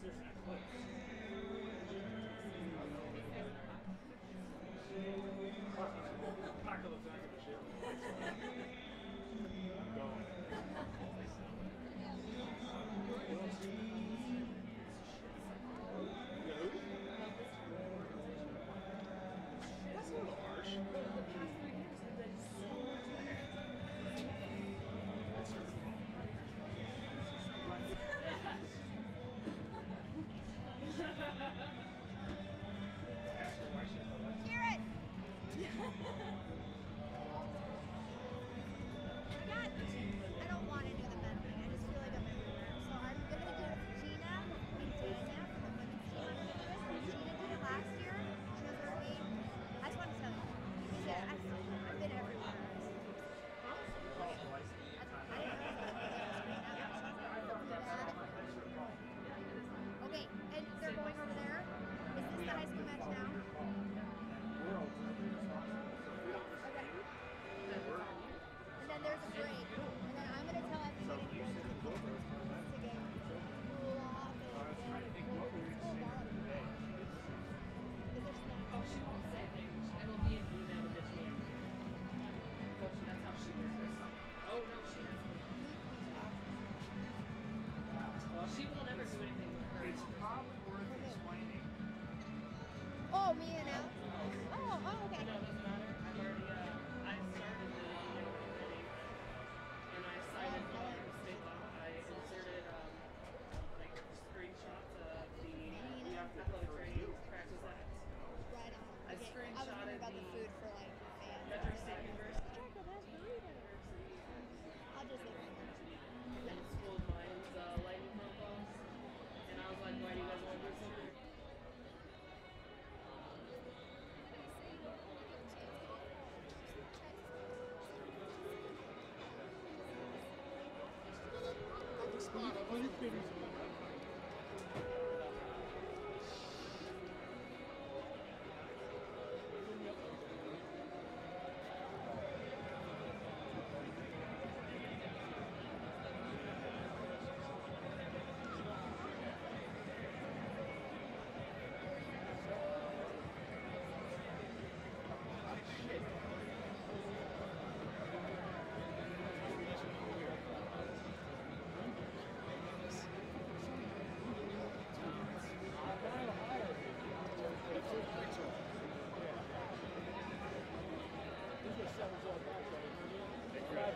case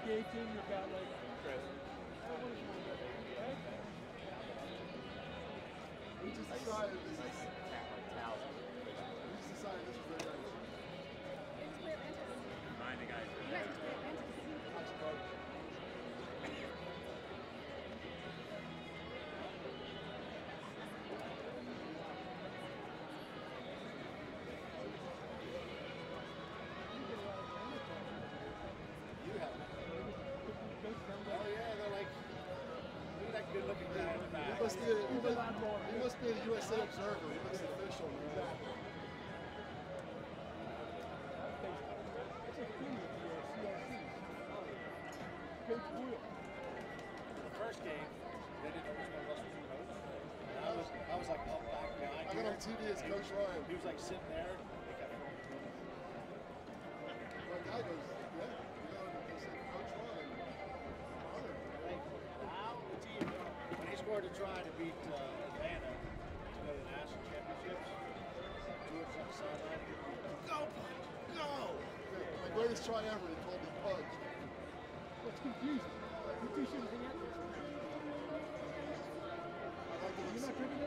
We just decided this is, we just observer. He looks official, man. The first game, they didn't know which one of us was the coach. I was, I was like up back behind. I got on TV as Coach Ryan. He was like sitting there. They kept My guy goes, yeah, you know, they said Coach Ryan. Honored. like, wow, the team. When he scored a try to beat uh, Atlanta to go to the national championships, George on the sideline. Go, Punch, go! Yeah, My greatest try ever, he called me Pudge. Confusing? You two it. You're not drinking?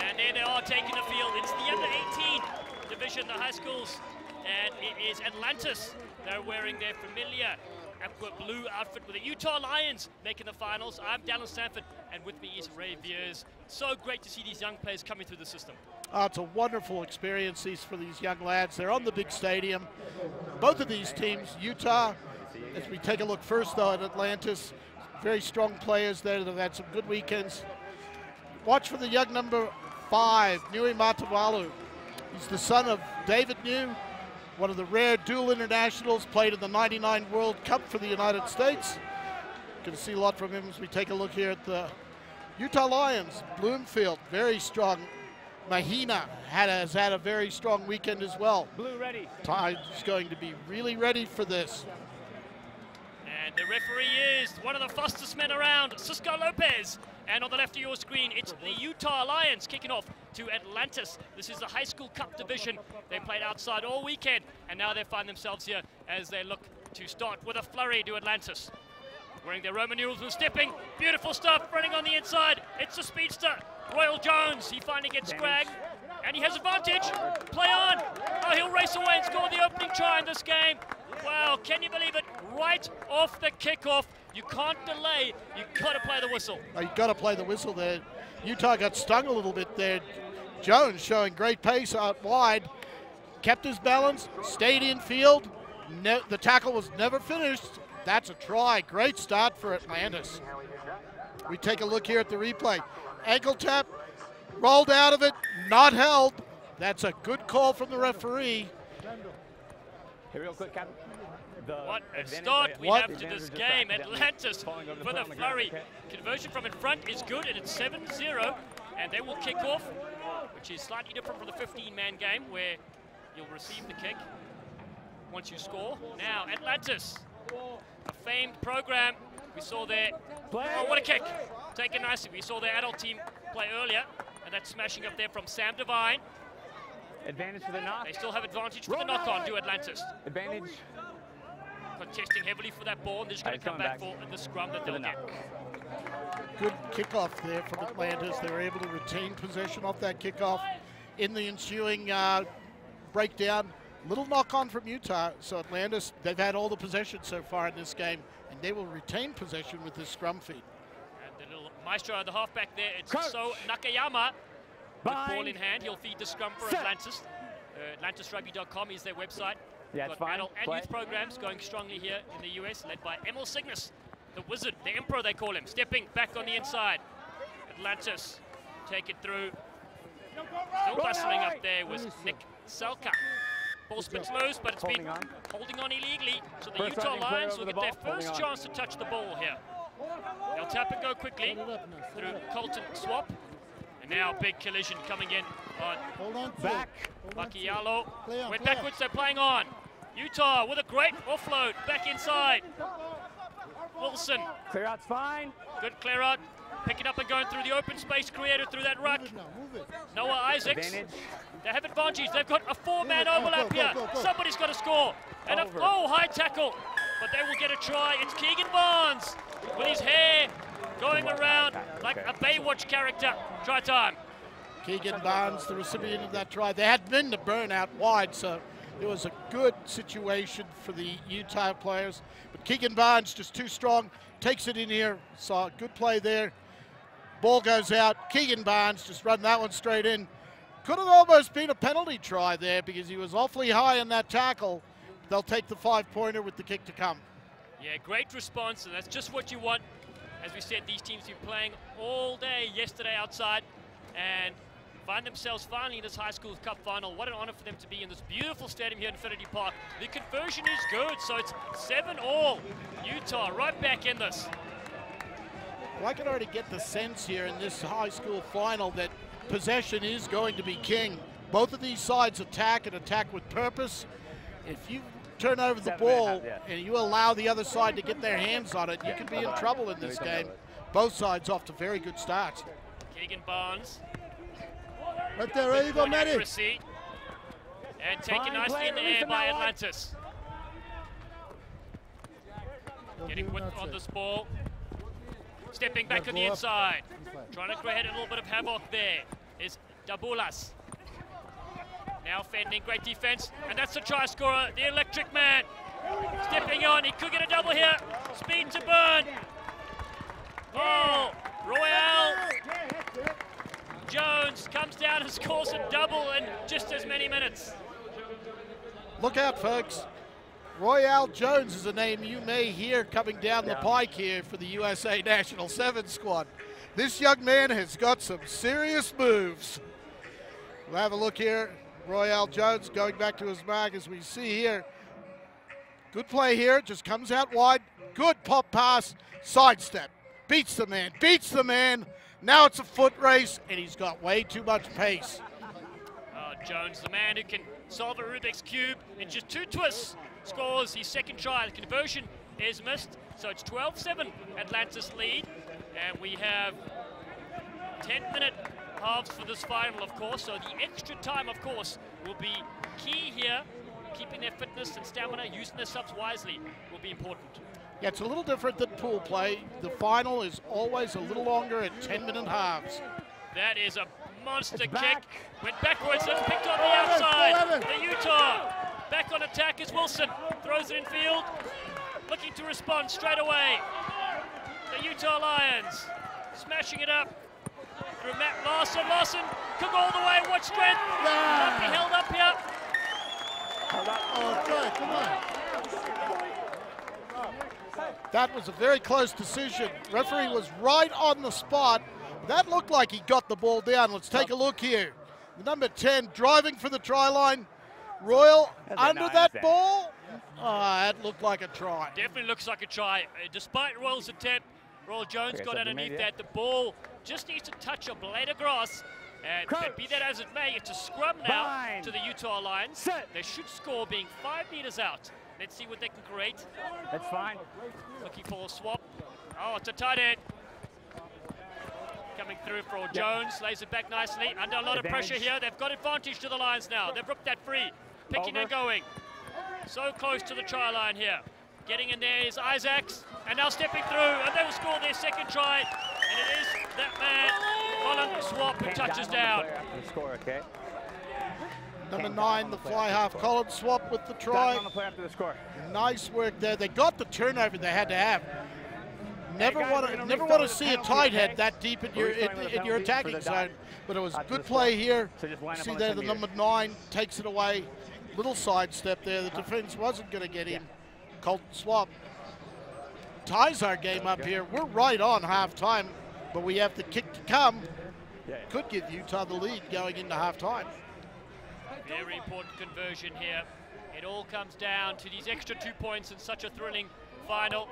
And there they are taking the field. It's the under 18 division, the high schools. And it is Atlantis. They're wearing their familiar aqua blue outfit with the Utah Lions making the finals. I'm Dallen Stanford, and with me is Ray Viers. So great to see these young players coming through the system. Uh, it's a wonderful experience these for these young lads. They're on the big stadium. Both of these teams, Utah, as we take a look first though at Atlantis, very strong players there. They've had some good weekends. Watch for the young number five, Nui Matavalu. He's the son of David Niu, one of the rare dual internationals, played in the 99 World Cup for the United States. Going to see a lot from him as we take a look here at the Utah Lions. Bloomfield, very strong. Mahina had, has had a very strong weekend as well. Blue ready. Tide's going to be really ready for this. And the referee is one of the fastest men around, Cisco Lopez. And on the left of your screen, it's the Utah Lions kicking off to Atlantis. This is the high school cup division. They played outside all weekend, and now they find themselves here as they look to start with a flurry to Atlantis. Wearing their Roman numerals and stepping. Beautiful stuff running on the inside. It's the speedster, Royal Jones. He finally gets Scrag, and he has advantage. Play on. Oh, he'll race away and score the opening try in this game. Wow, can you believe it? Right off the kickoff. You can't delay. You got to play the whistle. Oh, you got to play the whistle there. Utah got stung a little bit there. Jones showing great pace out wide. Kept his balance, stayed in field. Ne- the tackle was never finished. That's a try. Great start for Atlantis. We take a look here at the replay. Ankle tap, rolled out of it, not held. That's a good call from the referee. Here real quick, Captain. The What a start we have to this game. Atlantis for the foot on the ground, flurry. Conversion from in front is good, and it's 7-0. And they will kick off, which is slightly different from the 15-man game where you'll receive the kick once you score. Now, Atlantis, a famed program. We saw their. Oh, what a kick! Taken nicely. We saw their adult team play earlier, and that's smashing up there from Sam Devine. Advantage for the knock. They still have advantage for the knock on to Atlantis. Advantage Contesting heavily for that ball, and they're just going to come back back. for the scrum that the they'll get. Good kickoff there from Atlantis. They were able to retain possession off that kickoff. In the ensuing uh, breakdown, little knock on from Utah. So Atlantis, they've had all the possession so far in this game, and they will retain possession with this scrum feed. And the little maestro the halfback there, it's Coach. So Nakayama. With ball in hand, he'll feed the scrum for Set. Atlantis. Uh, AtlantisRugby.com is their website. Yeah, Got it's fine. adult and Play. youth programs going strongly here in the US, led by Emil Signes, the wizard, the emperor they call him, stepping back on the inside. Atlantis take it through. Still bustling up there was Nick Selka. Ball spins loose, but it's been Holding on. holding on illegally. So the First Utah Lions will the get their ball, holding first on. chance to touch the ball here. They'll tap and go quickly through Colton Swap. And now big collision coming in on Hold on Back. Hold on to it. Makialo. Play Went backwards, they're playing on. Utah with a great offload back inside. Wilson, Clear out's fine. good clear out. Picking up and going through the open space created through that ruck. Move now, move. Noah Isaacs. Advantage. They have advantage. They've got a four-man Go, go, overlap here. go, go. Somebody's got to score. And a Over. oh, high tackle. But they will get a try. It's Keegan Barnes with his hair going around like a Baywatch character. Try time. Keegan Barnes, the recipient of that try. There had been the burnout wide, so it was a good situation for the Utah players. But Keegan Barnes just too strong, takes it in here. Saw a good play there. Ball goes out. Keegan Barnes just run that one straight in. Could have almost been a penalty try there because he was awfully high in that tackle. They'll take the five pointer with the kick to come. Yeah, great response, and that's just what you want. As we said, these teams have been playing all day yesterday outside and find themselves finally in this high school cup final. What an honor for them to be in this beautiful stadium here in Infinity Park. The conversion is good, so it's 7 all. Utah right back in this. Well, I can already get the sense here in this high school final that possession is going to be king. Both of these sides attack and attack with purpose. If you turn over the Seven and a ball and you allow the other side to get their hands on it, you could be in trouble in this game. Both sides off to very good starts. Keegan Barnes. Right there, there you go, Good Matty. accuracy. And taken Fine nicely in the air by now, Atlantis. Getting do with on there. this ball. Stepping back on the inside. Inside. Trying to create a little bit of havoc there is Dabulas. Now fending, great defense, and that's the try scorer, the electric man. Stepping on, he could get a double here. Speed to burn. Oh, Royale Jones comes down and scores a double in just as many minutes. Look out, folks. Royale Jones is a name you may hear coming down the pike here for the USA National 7 squad. This young man has got some serious moves. We'll have a look here. Royale Jones going back to his mark as we see here. Good play here, just comes out wide. Good pop pass, sidestep. Beats the man, beats the man. Now it's a foot race, and he's got way too much pace. Oh, Jones, the man who can solve a Rubik's Cube in just two twists, scores his second try. The conversion is missed, so it's 12 7 Atlantis lead. And we have 10 minute halves for this final, of course. So the extra time, of course, will be key here. Keeping their fitness and stamina, using their subs wisely will be important. Yeah, it's a little different than pool play. The final is always a little longer at 10 minute halves. That is a monster It's kick. back. Went backwards, it's picked on the outside. The Utah back on attack is Wilson. Throws it in field. Looking to respond straight away. The Utah Lions smashing it up through Matt Larson. Larson could go all the way. What strength? Can't be held up here. Oh, try, come on. That was a very close decision. Referee was right on the spot. That looked like he got the ball down. Let's take a look here. The number 10 driving for the try line. Royal That's under nice that end. ball. Ah, that looked like a try. Definitely looks like a try. Uh, despite Royal's attempt, Royal Jones Okay, got underneath that. The ball just needs to touch a blade of grass And Coach. be that as it may, it's a scrum now Fine. to the Utah Lions. Set. They should score being five meters out. Let's see what they can create. That's fine. Looking for a swap. Oh, it's a tight end. Coming through for Jones, lays it back nicely. Under a lot of pressure here. They've got advantage to the Lions now. They've ripped that free. Picking and going. So close to the try line here. Getting in there is Isaacs. And now stepping through. And they will score their second try. And it is that man, Colin Swap, who touches down. the player the score, okay? Number nine, the the fly half. the Colin swap with the try. the the score. Nice work there. They got the turnover they had to have. Never guys, want to never want to see a tight head that deep in your in, restarting with a in your attacking zone. But it was good play here. So just line up See there, the meters. number nine takes it away. Little sidestep there. The defense wasn't going to get him. Colton swap ties our game up here. We're right on half time, but we have the kick to come. Could give Utah the lead going into half time. Very important conversion here. It all comes down to these extra two points in such a thrilling final.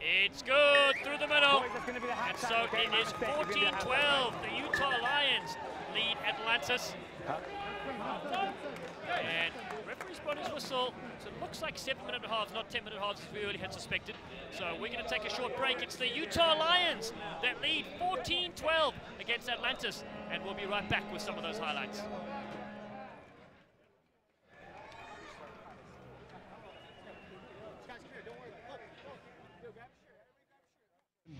It's good through the middle. Boys, gonna be the And so it is mistake. You're gonna be the 14-12. The Utah Lions lead Atlantis. And referee's brought his whistle. So it looks like seven minute halves, not 10 minute halves as we earlier had suspected. So we're going to take a short break. It's the Utah Lions that lead 14-12 against Atlantis. And we'll be right back with some of those highlights.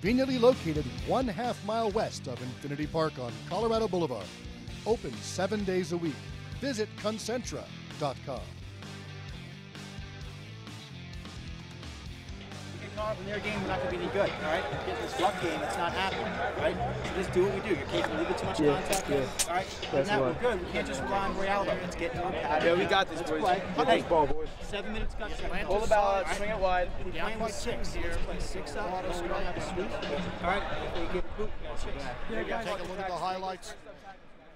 Conveniently located one half mile west of Infinity Park on Colorado Boulevard. Open seven days a week. Visit Concentra.com. get caught up in their game, we're not going to be any good, all right? Get this luck game, it's not happening, all right? So just do what we do. You're capable of a little bit too much contact, all right? And that we're good. We can't just rely on Realdo. Let's get to it. Yeah, we got this, Let's boys. play. Get Hey, this ball, boys. seven minutes got checked. Pull the ball out, swing it wide. We're playing with six. Let's play six up. Let's go have a sweep. All right? If they get poop, six. Take a look at the highlights.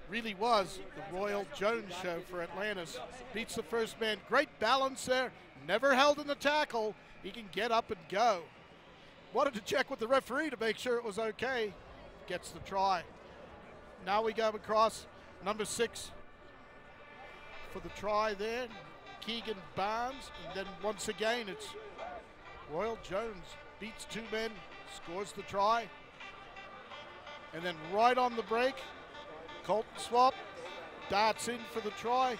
Really was the Royal Jones show for Atlantis. Beats the first man. Great balance there. Never held in the tackle. He can get up and go. Wanted to check with the referee to make sure it was okay. Gets the try. Now we go across number six for the try there. Keegan Barnes. And then once again it's Royal Jones beats two men, scores the try. And then right on the break, Colton Swap darts in for the try.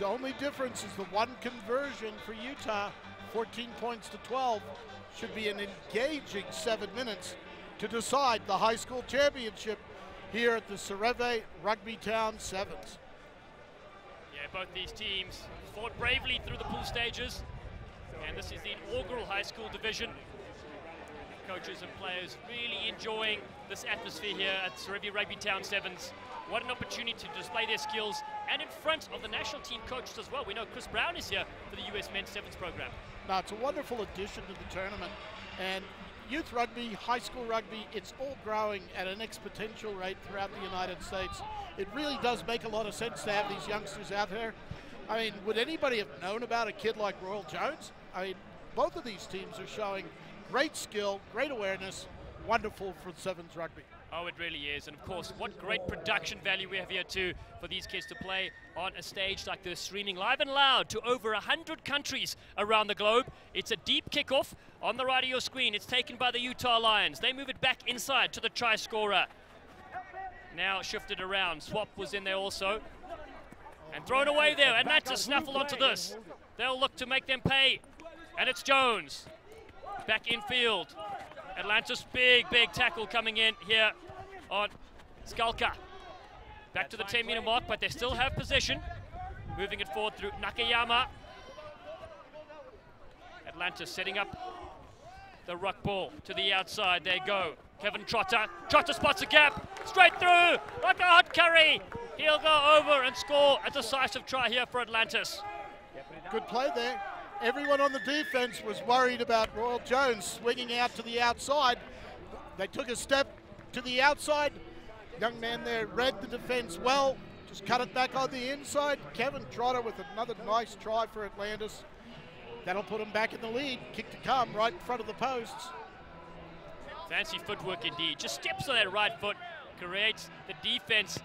The only difference is the one conversion for Utah, 14 points to 12, should be an engaging seven minutes to decide the high school championship here at the Serevi Rugby Town Sevens. Yeah, both these teams fought bravely through the pool stages, and this is the inaugural high school division. Coaches and players really enjoying this atmosphere here at Serevi Rugby Town Sevens. What an opportunity to display their skills and in front of the national team coaches as well. We know Chris Brown is here for the US Men's Sevens program. Now, it's a wonderful addition to the tournament. And youth rugby, high school rugby, it's all growing at an exponential rate throughout the United States. It really does make a lot of sense to have these youngsters out there. I mean, would anybody have known about a kid like Royal Jones? I mean, both of these teams are showing great skill, great awareness, wonderful for Sevens rugby. Oh, it really is. And of course, what great production value we have here too for these kids to play on a stage like this, streaming live and loud to over 100 countries around the globe. It's a deep kickoff on the right of your screen. It's taken by the Utah Lions. They move it back inside to the try scorer. Now shifted around. Swap was in there also. And thrown away there. And that's a snaffle onto this. They'll look to make them pay. And it's Jones. Back in field. Atlantis, big, big tackle coming in here on Skalka. Back to the 10 meter mark, but they still have possession. Moving it forward through Nakayama. Atlantis setting up the ruck ball to the outside. There you go. Kevin Trotter. Trotter spots a gap. Straight through. Like a hot curry. He'll go over and score a decisive try here for Atlantis. Good play there. Everyone on the defense was worried about Royal Jones swinging out to the outside. They took a step to the outside. Young man there read the defense well, just cut it back on the inside. Kevin Trotter with another nice try for Atlantis. That'll put him back in the lead. Kick to come right in front of the posts. Fancy footwork indeed. Just steps on that right foot, creates the defense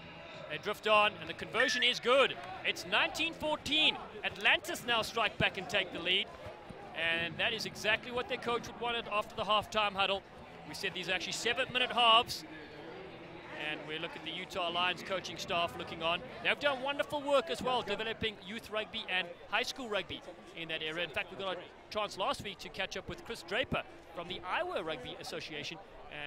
They drift on, and the conversion is good. It's 19-14. Atlantis now strike back and take the lead. And that is exactly what their coach would wanted after the halftime huddle. We said these are actually seven-minute halves. And we look at the Utah Lions coaching staff looking on. They've done wonderful work as well, developing youth rugby and high school rugby in that area. In fact, we got a chance last week to catch up with Chris Draper from the Iowa Rugby Association,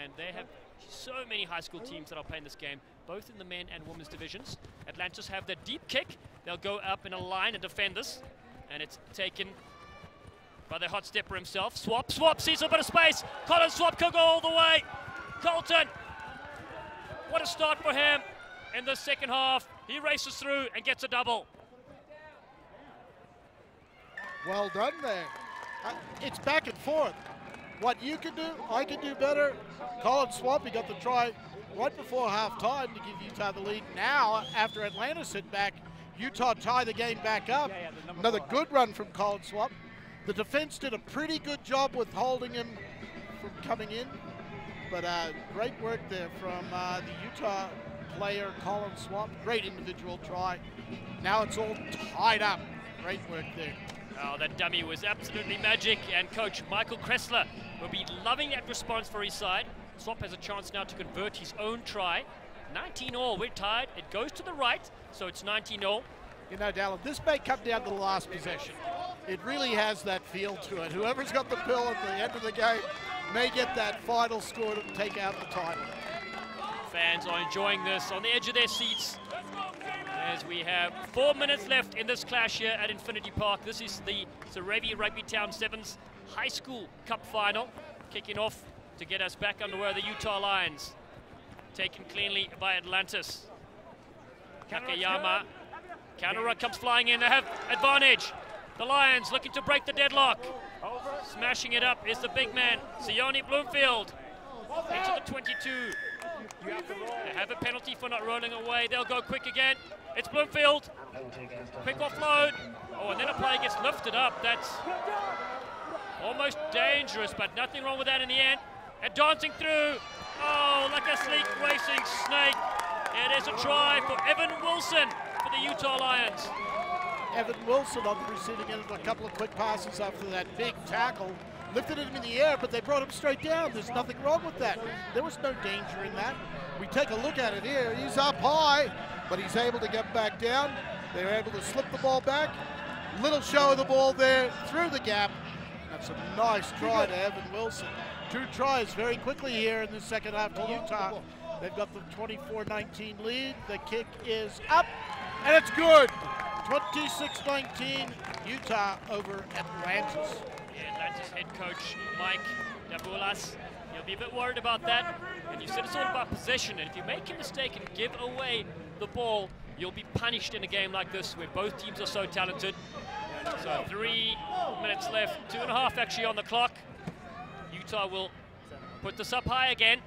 and they have so many high school teams that are playing this game, both in the men and women's divisions. Atlantis have the deep kick. They'll go up in a line and defend this, and it's taken by the hot stepper himself. Swap, swap, sees a bit of space. Colin Swap could go all the way. Colton what a start for him in the second half. He races through and gets a double. Well done there. Uh, it's back and forth. What you can do, I can do better. Colin Swampy got the try right before halftime to give Utah the lead. Now, after Atlanta sit back, Utah tie the game back up. Yeah, yeah, Another four. good run from Colin Swap. The defense did a pretty good job with holding him from coming in. But uh, great work there from uh, the Utah player, Colin Swap. Great individual try. Now it's all tied up. Great work there. Oh, that dummy was absolutely magic, and coach Michael Kressler will be loving that response for his side. Swap has a chance now to convert his own try. 19 all, we're tied. It goes to the right, so it's 19 all. You know, Dallen, this may come down to the last possession. It really has that feel to it. Whoever's got the pill at the end of the game may get that final score to take out the title. Fans are enjoying this on the edge of their seats as we have four minutes left in this clash here at Infinity Park. This is the Serevi Rugby Town Sevens High School Cup Final, kicking off to get us back underway. The Utah Lions taken cleanly by Atlantis. Nakayama. Ruck comes flying in. They have advantage. The Lions looking to break the deadlock. Smashing it up is the big man, Sione Bloomfield. Into the 22. They have a penalty for not rolling away. They'll go quick again. It's Bloomfield. Quick offload. Oh, and then a play gets lifted up. That's almost dangerous, but nothing wrong with that in the end. And dancing through. Oh, like a sleek racing snake. It is a try for Evan Wilson for the Utah Lions. Evan Wilson on the receiving end of a couple of quick passes after that big tackle. Lifted him in the air, but they brought him straight down. There's nothing wrong with that. There was no danger in that. We take a look at it here. He's up high, but he's able to get back down. They're able to slip the ball back. Little show of the ball there through the gap. That's a nice try to Evan Wilson. Two tries very quickly here in the second half to Utah. They've got the 24-19 lead. The kick is up, and it's good. 26-19, Utah over Atlantis. Yeah, head coach Mike Dabulas. He'll be a bit worried about that. And you said it's all about possession. And if you make a mistake and give away the ball, you'll be punished in a game like this where both teams are so talented. So three minutes left, two and a half actually on the clock. Utah will put this up high again.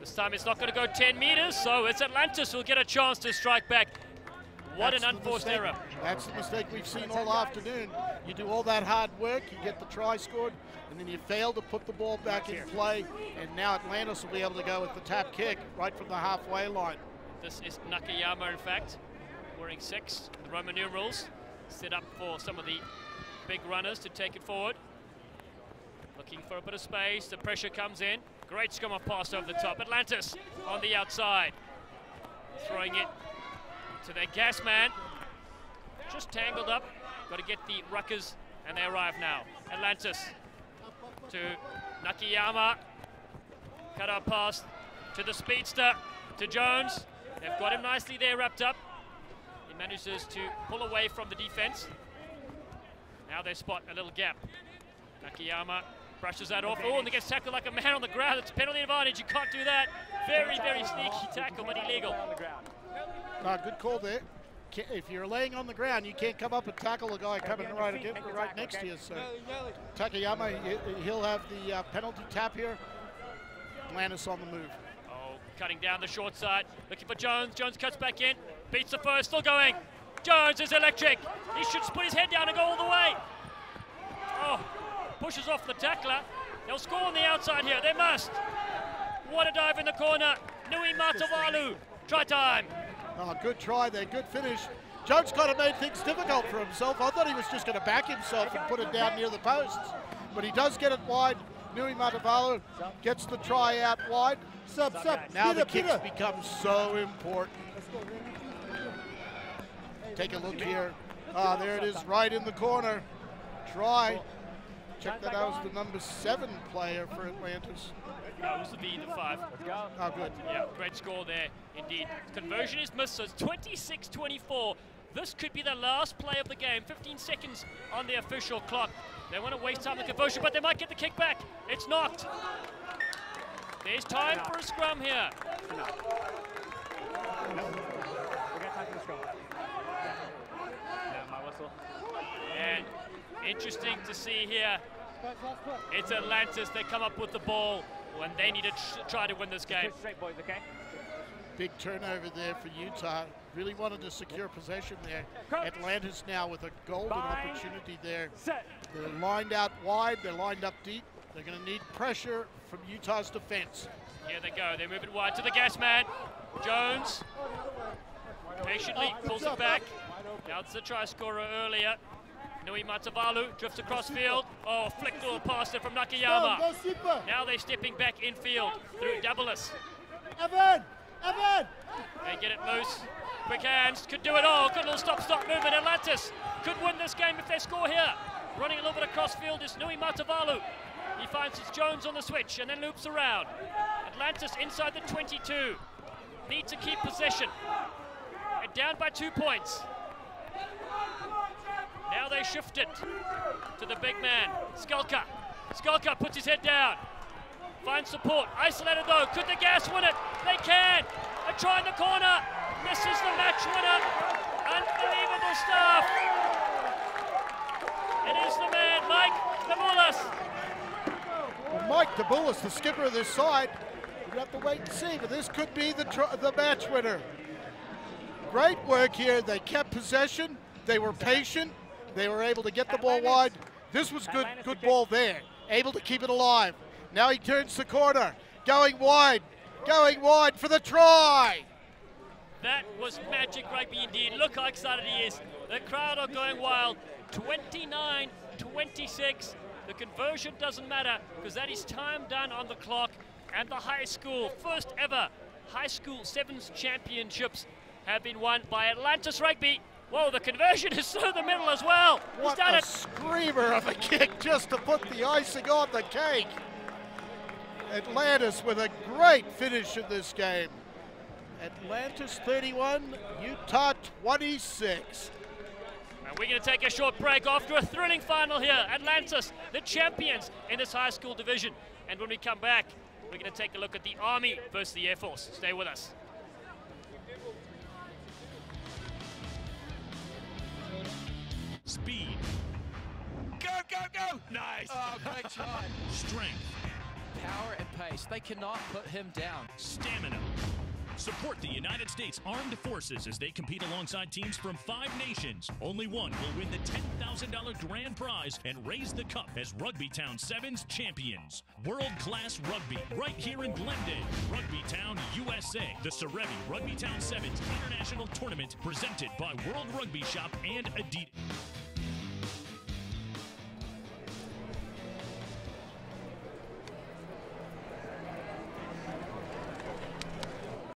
This time it's not going to go 10 meters, so it's Atlantis who'll get a chance to strike back. What That's an unforced error. That's the mistake we've seen all afternoon. You do all that hard work, you get the try scored, and then you fail to put the ball back in play. And now Atlantis will be able to go with the tap kick right from the halfway line. This is Nakayama, in fact, wearing six, the Roman numerals, set up for some of the big runners to take it forward. Looking for a bit of space, the pressure comes in. Great scrum of pass over the top. Atlantis on the outside, throwing it to their gas man. Just tangled up, got to get the ruckers, and they arrive now. Atlantis to Nakayama, cut out pass to the speedster, to Jones. They've got him nicely there wrapped up. He manages to pull away from the defense. Now they spot a little gap. Nakayama brushes that off. Oh, and he gets tackled like a man on the ground. It's a penalty advantage. You can't do that. Very, very sneaky tackle, but illegal. Ah, good call there. If you're laying on the ground, you can't come up and tackle the guy coming right, again, right next to you. So Nakayama, he- he'll have the uh, penalty tap here. Atlantis on the move. Oh, cutting down the short side. Looking for Jones. Jones cuts back in. Beats the first. Still going. Jones is electric. He should put his head down and go all the way. Oh, pushes off the tackler. They'll score on the outside here. They must. What a dive in the corner. Nui Matavalu Try time. Oh, good try there, good finish. Jones kind of made things difficult for himself. I thought he was just going to back himself and put it down near the posts. But he does get it wide. Nui Matavalu gets the try out wide. Sub, sub. Now the Peter, kicks Peter. become so important. Take a look here. Ah, there it is, right in the corner. Try. Check that out was the number seven player for Atlantis. No, it was the V, the five. Oh, good. Yeah, great score there, indeed. Conversion is missed, so it's 26-24. This could be the last play of the game. 15 seconds on the official clock. They want to waste time with conversion, but they might get the kick back. It's knocked. There's time for a scrum here. We got time for the scrum. Yeah, my whistle. And interesting to see here. It's Atlantis. They come up with the ball when they need to tr- try to win this game. Straight, boys, okay? Big turnover there for Utah. Really wanted to secure possession there. Coach. Atlantis now with a golden Bind. opportunity there. Set. They're lined out wide. They're lined up deep. They're going to need pressure from Utah's defense. Here they go. They move it wide to the gas man. Jones patiently pulls it back. Now it's the try scorer earlier. Nui Matavalu drifts across field. Oh, flicked little past it from Nakayama. Now they're stepping back infield through Dabulas. Evan, Evan. They get it loose. Quick hands, could do it all. Good little stop-stop movement. Atlantis could win this game if they score here. Running a little bit across field is Nui Matavalu. He finds it's Jones on the switch and then loops around. Atlantis inside the 22. Need to keep possession. And down by two points. Now they shift it to the big man, Skulka. Skulka puts his head down. Finds support. Isolated though. Could the gas win it? They can. A try in the corner. This is the match winner. Unbelievable stuff. It is the man, Mike Namulas. Well, Mike Dabulas, the skipper of this side, we have to wait and see, but this could be the, the match winner. Great work here. They kept possession. They were patient. They were able to get the ball wide. This was good, good ball there. Able to keep it alive. Now he turns the corner, going wide, going wide for the try. That was magic rugby indeed. Look how excited he is. The crowd are going wild. 29 26. The conversion doesn't matter because that is time done on the clock. And the high school, first ever high school sevens championships have been won by Atlantis Rugby. Whoa, the conversion is through the middle as well. He's What done a it. screamer of a kick just to put the icing on the cake. Atlantis with a great finish in this game. Atlantis 31, Utah 26. And we're going to take a short break after a thrilling final here. Atlantis, the champions in this high school division. And when we come back, we're going to take a look at the Army versus the Air Force. Stay with us. Speed. Go, go, go! Nice. Oh, great try. Strength. Power and pace. They cannot put him down. Stamina. Support the United States Armed Forces as they compete alongside teams from five nations. Only one will win the $10,000 grand prize and raise the cup as Rugby Town Sevens champions. World class rugby right here in Glendale. Rugby Town, USA. The Serevi Rugby Town Sevens International Tournament presented by World Rugby Shop and Adidas.